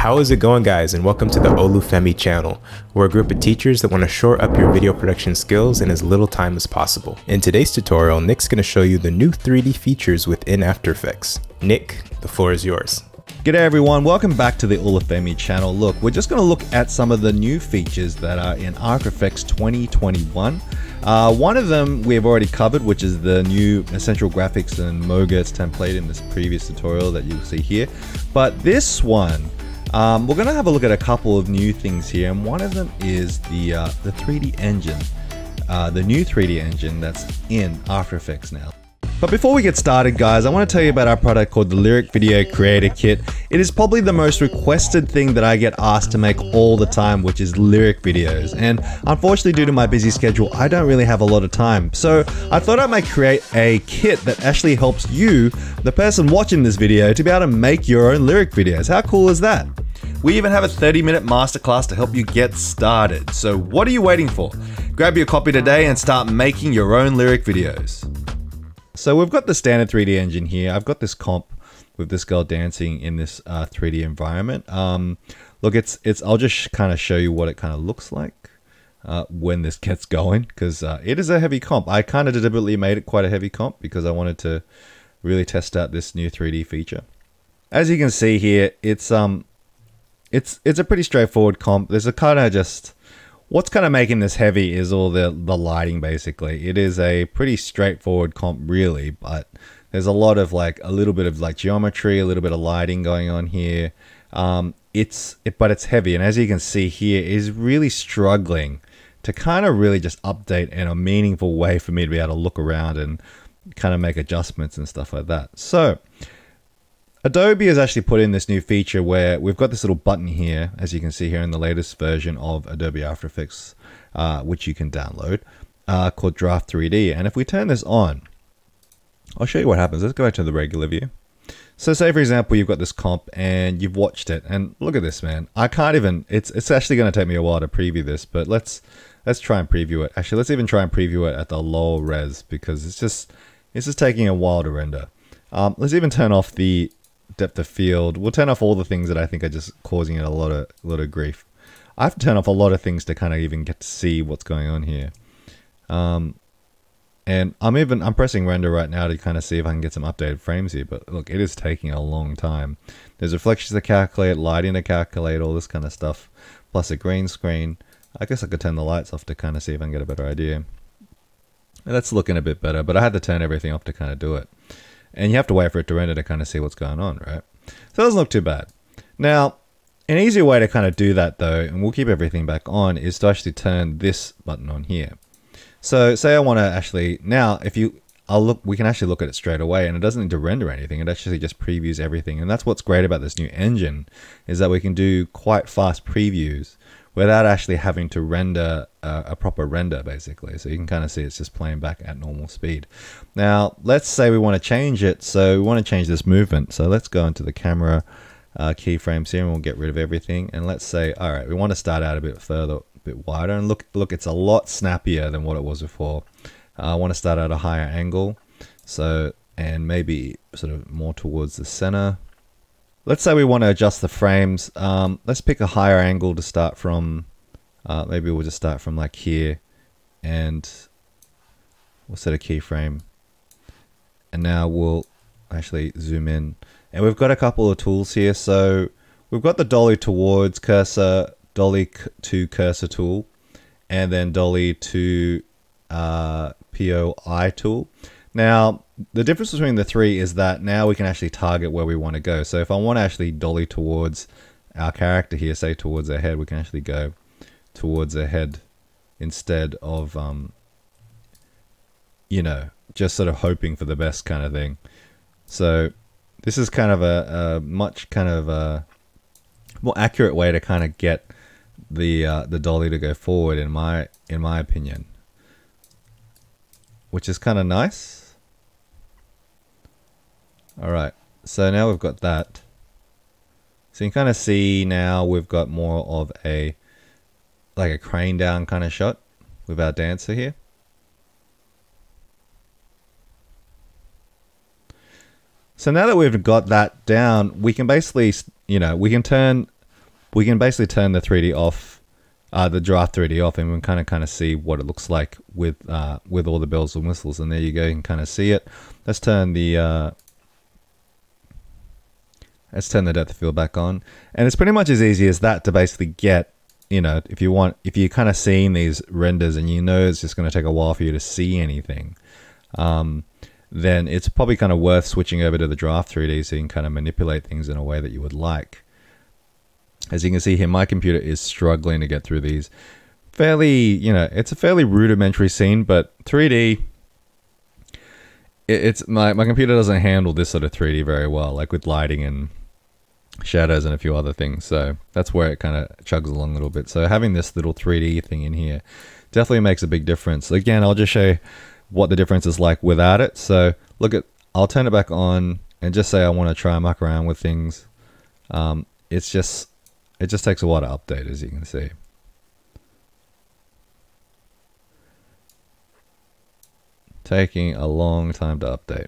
How is it going guys and welcome to the Olufemii channel. We're a group of teachers that want to shore up your video production skills in as little time as possible. In today's tutorial, Nick's going to show you the new 3D features within After Effects. Nick, the floor is yours. G'day everyone, welcome back to the Olufemii channel. Look, we're just going to look at some of the new features that are in After Effects 2021. Uh, one of them we've already covered, which is the new Essential Graphics and MOGRTs template in this previous tutorial that you'll see here. But this one, um, we're going to have a look at a couple of new things here, and one of them is the, uh, the 3D engine, uh, the new 3D engine that's in After Effects now. But before we get started guys, I want to tell you about our product called the Lyric Video Creator Kit. It is probably the most requested thing that I get asked to make all the time, which is lyric videos. And unfortunately due to my busy schedule, I don't really have a lot of time. So I thought I might create a kit that actually helps you, the person watching this video, to be able to make your own lyric videos. How cool is that? We even have a 30 minute masterclass to help you get started. So what are you waiting for? Grab your copy today and start making your own lyric videos. So we've got the standard 3D engine here. I've got this comp with this girl dancing in this uh, 3D environment. Um, look, it's it's. I'll just kind of show you what it kind of looks like uh, when this gets going because uh, it is a heavy comp. I kind of deliberately made it quite a heavy comp because I wanted to really test out this new 3D feature. As you can see here, it's um, it's it's a pretty straightforward comp. There's a kind of just What's kind of making this heavy is all the, the lighting, basically. It is a pretty straightforward comp, really, but there's a lot of like a little bit of like geometry, a little bit of lighting going on here. Um, it's it, but it's heavy, and as you can see here, is really struggling to kind of really just update in a meaningful way for me to be able to look around and kind of make adjustments and stuff like that. So Adobe has actually put in this new feature where we've got this little button here, as you can see here in the latest version of Adobe After Effects, uh, which you can download, uh, called Draft 3D. And if we turn this on, I'll show you what happens. Let's go back to the regular view. So say for example, you've got this comp and you've watched it and look at this, man. I can't even, it's, it's actually going to take me a while to preview this, but let's, let's try and preview it. Actually, let's even try and preview it at the low res because it's just, it's just taking a while to render. Um, let's even turn off the depth of field. We'll turn off all the things that I think are just causing it a lot of a lot of grief. I have to turn off a lot of things to kind of even get to see what's going on here. Um, and I'm even I'm pressing render right now to kind of see if I can get some updated frames here. But look, it is taking a long time. There's reflections to calculate, lighting to calculate, all this kind of stuff, plus a green screen. I guess I could turn the lights off to kind of see if I can get a better idea. And that's looking a bit better, but I had to turn everything off to kind of do it and you have to wait for it to render to kind of see what's going on, right? So it doesn't look too bad. Now, an easier way to kind of do that though, and we'll keep everything back on, is to actually turn this button on here. So say I want to actually, now if you, I'll look, we can actually look at it straight away and it doesn't need to render anything. It actually just previews everything. And that's what's great about this new engine is that we can do quite fast previews without actually having to render uh, a proper render basically. So you can kind of see it's just playing back at normal speed. Now let's say we want to change it. So we want to change this movement. So let's go into the camera uh, keyframes here and we'll get rid of everything. And let's say, all right, we want to start out a bit further, a bit wider. And look, look, it's a lot snappier than what it was before. Uh, I want to start at a higher angle. So, and maybe sort of more towards the center. Let's say we want to adjust the frames. Um, let's pick a higher angle to start from. Uh, maybe we'll just start from like here and we'll set a keyframe. And now we'll actually zoom in. And we've got a couple of tools here. So we've got the dolly towards cursor, dolly to cursor tool, and then dolly to uh, POI tool. Now, the difference between the three is that now we can actually target where we want to go. So if I want to actually dolly towards our character here, say towards their head, we can actually go towards their head instead of, um, you know, just sort of hoping for the best kind of thing. So this is kind of a, a much kind of a more accurate way to kind of get the uh, the dolly to go forward in my in my opinion, which is kind of nice. Alright, so now we've got that. So you can kind of see now we've got more of a, like a crane down kind of shot with our dancer here. So now that we've got that down, we can basically, you know, we can turn we can basically turn the 3D off, uh, the draft 3D off, and we can kind of kind of see what it looks like with uh, with all the bells and whistles. And there you go, you can kind of see it. Let's turn the uh, let's turn the depth of field back on, and it's pretty much as easy as that to basically get. You know, if you want, if you're kind of seeing these renders and you know it's just going to take a while for you to see anything, um, then it's probably kind of worth switching over to the draft 3D so you can kind of manipulate things in a way that you would like. As you can see here, my computer is struggling to get through these. Fairly, you know, it's a fairly rudimentary scene, but 3D, it's my, my computer doesn't handle this sort of 3D very well, like with lighting and shadows and a few other things. So that's where it kind of chugs along a little bit. So having this little 3D thing in here definitely makes a big difference. Again, I'll just show you what the difference is like without it. So look at, I'll turn it back on and just say I want to try and muck around with things. Um, it's just it just takes a while to update, as you can see. Taking a long time to update.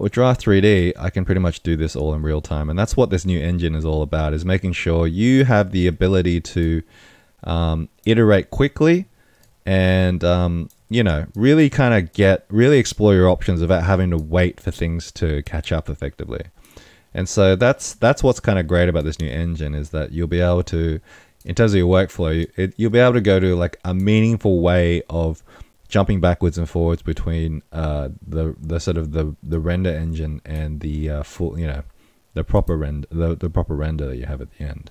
With Draft 3D, I can pretty much do this all in real time. And that's what this new engine is all about, is making sure you have the ability to um, iterate quickly and, um, you know, really kind of get, really explore your options without having to wait for things to catch up effectively. And so that's that's what's kind of great about this new engine is that you'll be able to, in terms of your workflow, it, you'll be able to go to like a meaningful way of jumping backwards and forwards between uh, the the sort of the the render engine and the uh, full you know the proper render the, the proper render that you have at the end.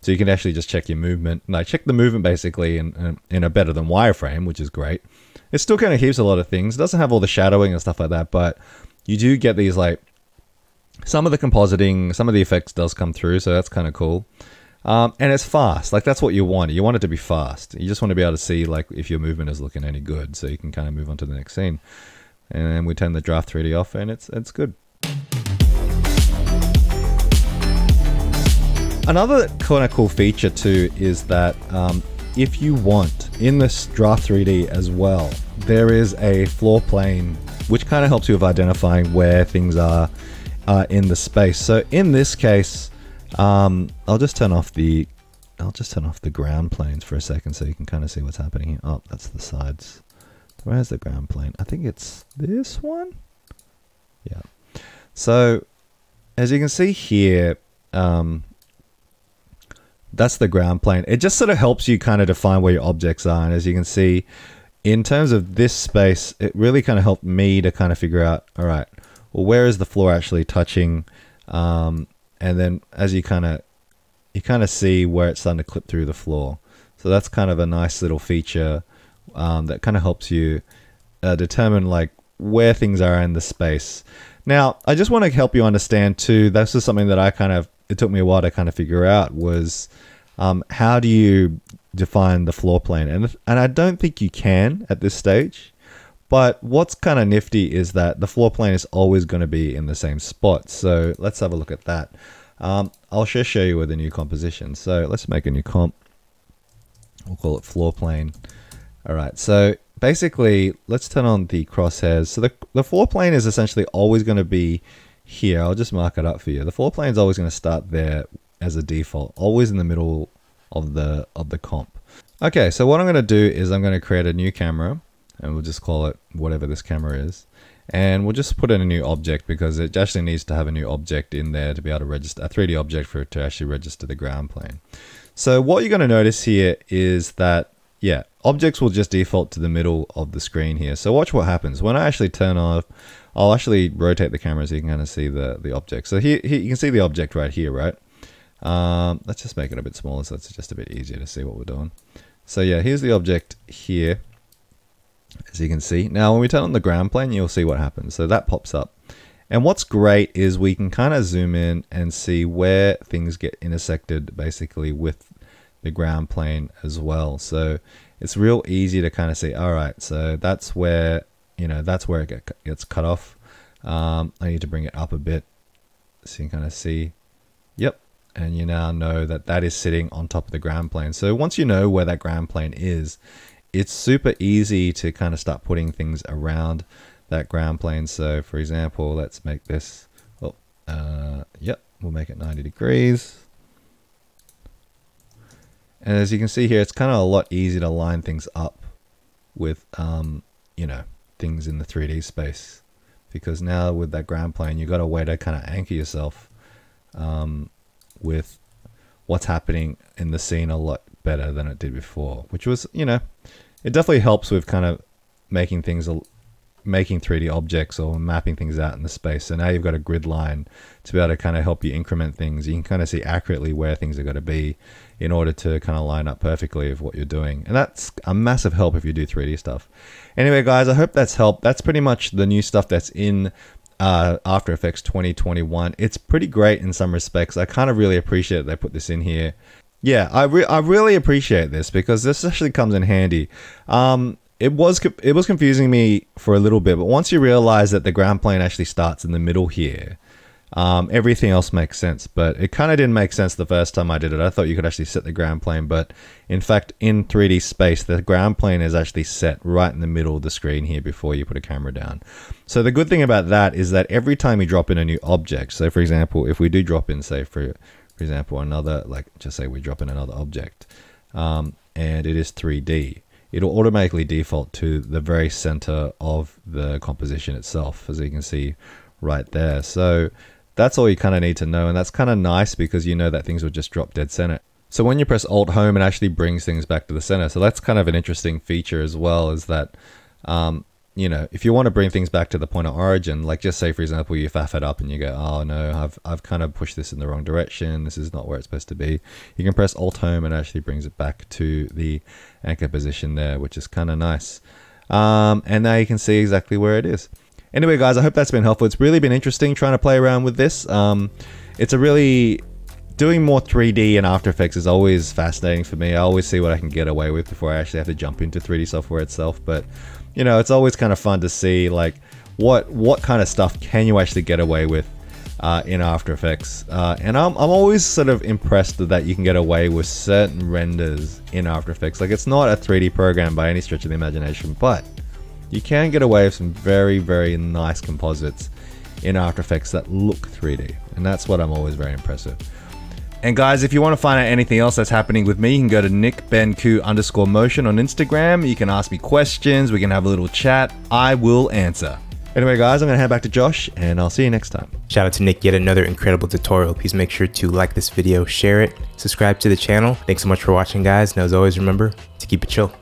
So you can actually just check your movement. Like check the movement basically in in, in a better than wireframe, which is great. It still kind of keeps a lot of things. It doesn't have all the shadowing and stuff like that, but you do get these like some of the compositing, some of the effects does come through, so that's kind of cool. Um, and it's fast. Like that's what you want. You want it to be fast. You just want to be able to see like if your movement is looking any good, so you can kind of move on to the next scene. And then we turn the draft 3D off, and it's it's good. Another kind of cool feature too is that um, if you want in this draft 3D as well, there is a floor plane which kind of helps you with identifying where things are uh, in the space. So in this case, um, I'll just turn off the I'll just turn off the ground planes for a second so you can kind of see what's happening here. Oh, that's the sides. Where's the ground plane? I think it's this one. Yeah. So as you can see here, um, that's the ground plane. It just sort of helps you kind of define where your objects are. And as you can see, in terms of this space, it really kind of helped me to kind of figure out, all right, well, where is the floor actually touching? Um, and then as you kind of you kind of see where it's starting to clip through the floor. So that's kind of a nice little feature um, that kind of helps you uh, determine like where things are in the space. Now, I just want to help you understand too. This is something that I kind of it took me a while to kind of figure out was um, how do you define the floor plan? and and I don't think you can at this stage. But what's kind of nifty is that the floor plane is always going to be in the same spot. So let's have a look at that. Um, I'll just show you with a new composition. So let's make a new comp. We'll call it floor plane. All right. So basically, let's turn on the crosshairs. So the, the floor plane is essentially always going to be here. I'll just mark it up for you. The floor plane is always going to start there as a default, always in the middle of the of the comp. Okay, so what I'm going to do is I'm going to create a new camera and we'll just call it whatever this camera is. And we'll just put in a new object because it actually needs to have a new object in there to be able to register a 3D object for it to actually register the ground plane. So what you're going to notice here is that, yeah, objects will just default to the middle of the screen here. So watch what happens. When I actually turn off, I'll actually rotate the camera so you can kind of see the, the object. So here, here you can see the object right here, right? Um, let's just make it a bit smaller so it's just a bit easier to see what we're doing. So yeah, here's the object here as you can see. Now, when we turn on the ground plane, you'll see what happens. So that pops up. And what's great is we can kind of zoom in and see where things get intersected basically with the ground plane as well. So it's real easy to kind of see, all right, so that's where, you know, that's where it gets cut off. Um, I need to bring it up a bit so you can kind of see, yep. And you now know that that is sitting on top of the ground plane. So once you know where that ground plane is, it's super easy to kind of start putting things around that ground plane. So for example, let's make this, oh, uh, yep, we'll make it 90 degrees. And as you can see here, it's kind of a lot easier to line things up with, um, you know, things in the 3D space. Because now with that ground plane, you've got a way to kind of anchor yourself um, with what's happening in the scene a lot better than it did before. Which was, you know, it definitely helps with kind of making things making 3D objects or mapping things out in the space. So now you've got a grid line to be able to kind of help you increment things. You can kind of see accurately where things are going to be in order to kind of line up perfectly of what you're doing. And that's a massive help if you do 3D stuff. Anyway, guys, I hope that's helped. That's pretty much the new stuff that's in uh, After Effects 2021. It's pretty great in some respects. I kind of really appreciate they put this in here. Yeah, I, re- I really appreciate this because this actually comes in handy. Um, it was it was confusing me for a little bit, but once you realize that the ground plane actually starts in the middle here, um, everything else makes sense. But it kind of didn't make sense the first time I did it. I thought you could actually set the ground plane, but in fact, in 3D space, the ground plane is actually set right in the middle of the screen here before you put a camera down. So the good thing about that is that every time you drop in a new object, so for example, if we do drop in, say for for example, another like just say we drop in another object, um, and it is 3D it'll automatically default to the very center of the composition itself, as you can see right there. So that's all you kind of need to know, and that's kind of nice because you know that things will just drop dead center. So when you press Alt Home, it actually brings things back to the center. So that's kind of an interesting feature as well, is that um, you know, if you want to bring things back to the point of origin, like just say for example you faff it up and you go, oh no, I've I've kind of pushed this in the wrong direction. This is not where it's supposed to be. You can press Alt Home and actually brings it back to the anchor position there, which is kind of nice. Um, and now you can see exactly where it is. Anyway, guys, I hope that's been helpful. It's really been interesting trying to play around with this. Um, it's a really doing more 3D and After Effects is always fascinating for me. I always see what I can get away with before I actually have to jump into 3D software itself. But you know, it's always kind of fun to see like what what kind of stuff can you actually get away with uh, in After Effects. Uh, and I'm, I'm always sort of impressed that you can get away with certain renders in After Effects. Like it's not a 3D program by any stretch of the imagination, but you can get away with some very, very nice composites in After Effects that look 3D. And that's what I'm always very impressed with. And guys, if you want to find out anything else that's happening with me, you can go to nickbenkhoo underscore motion on Instagram. You can ask me questions. We can have a little chat. I will answer. Anyway, guys, I'm going to head back to Josh, and I'll see you next time. Shout out to Nick, yet another incredible tutorial. Please make sure to like this video, share it, subscribe to the channel. Thanks so much for watching, guys. And as always, remember to keep it chill.